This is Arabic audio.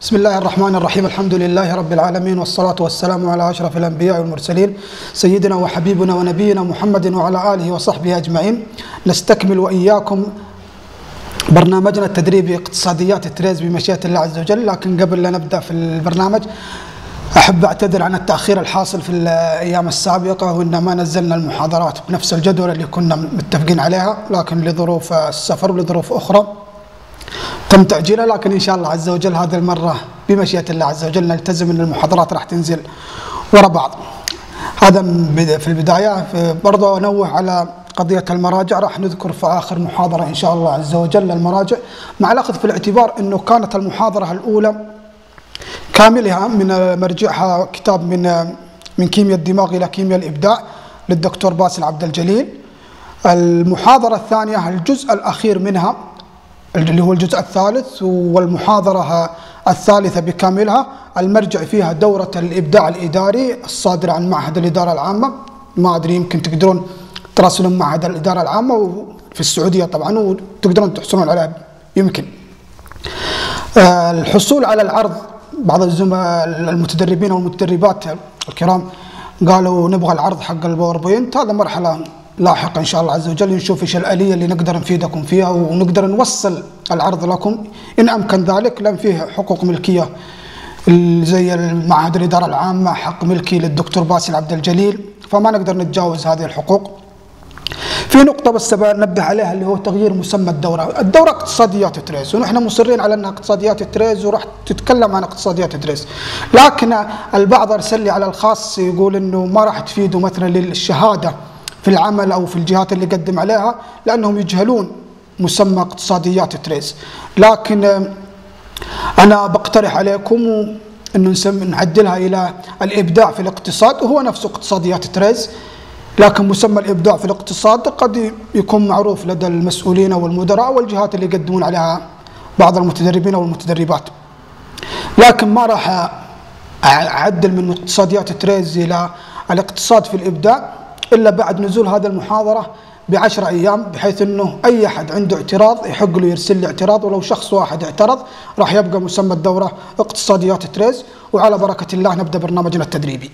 بسم الله الرحمن الرحيم الحمد لله رب العالمين والصلاة والسلام على أشرف الأنبياء والمرسلين سيدنا وحبيبنا ونبينا محمد وعلى آله وصحبه أجمعين نستكمل وإياكم برنامجنا التدريبي اقتصاديات التريز بمشيئة الله عز وجل لكن قبل لا نبدأ في البرنامج أحب أعتذر عن التأخير الحاصل في الأيام السابقة وإن ما نزلنا المحاضرات بنفس الجدول اللي كنا متفقين عليها لكن لظروف السفر ولظروف أخرى تم تأجيلها لكن إن شاء الله عز وجل هذه المرة بمشيئة الله عز وجل نلتزم أن المحاضرات راح تنزل ورا بعض. هذا في البداية. برضه أنوه على قضية المراجع. راح نذكر في آخر محاضرة إن شاء الله عز وجل المراجع. مع الأخذ في الاعتبار أنه كانت المحاضرة الأولى كاملها من مرجعها كتاب من من كيمياء الدماغ إلى كيمياء الإبداع للدكتور باسل عبد الجليل. المحاضرة الثانية الجزء الأخير منها اللي هو الجزء الثالث والمحاضرة الثالثة بكاملها. المرجع فيها دورة الإبداع الإداري الصادرة عن معهد الإدارة العامة. ما أدري يمكن تقدرون تراسلون معهد الإدارة العامة في السعودية طبعا وتقدرون تحصلون عليها يمكن. الحصول على العرض بعض الزملاء المتدربين والمتدربات الكرام قالوا نبغى العرض حق ال PowerPoint. هذا مرحلة لاحقا إن شاء الله عز وجل نشوف إيش الآلية اللي نقدر نفيدكم فيها ونقدر نوصل العرض لكم. إن أمكن ذلك لأن فيه حقوق ملكية زي معهد الإدارة العامة حق ملكي للدكتور باسل عبد الجليل. فما نقدر نتجاوز هذه الحقوق. في نقطة بس نبه عليها اللي هو تغيير مسمى الدورة، الدورة اقتصاديات تريز ونحن مصرين على انها اقتصاديات تريز وراح تتكلم عن اقتصاديات تريز، لكن البعض أرسل لي على الخاص يقول إنه ما راح تفيده مثلا للشهادة. في العمل أو في الجهات اللي قدم عليها لأنهم يجهلون مسمى اقتصاديات تريز لكن أنا بقترح عليكم إنه نعدلها إلى الإبداع في الاقتصاد وهو نفسه اقتصاديات تريز لكن مسمى الإبداع في الاقتصاد قد يكون معروف لدى المسؤولين والمدراء والجهات اللي يقدمون عليها بعض المتدربين والمتدربات لكن ما راح أعدل من اقتصاديات تريز إلى الاقتصاد في الإبداع. إلا بعد نزول هذه المحاضرة بعشر أيام بحيث إنه أي أحد عنده اعتراض يحق له يرسل لي اعتراض ولو شخص واحد اعترض راح يبقى مسمى الدورة اقتصاديات تريز وعلى بركة الله نبدأ برنامجنا التدريبي.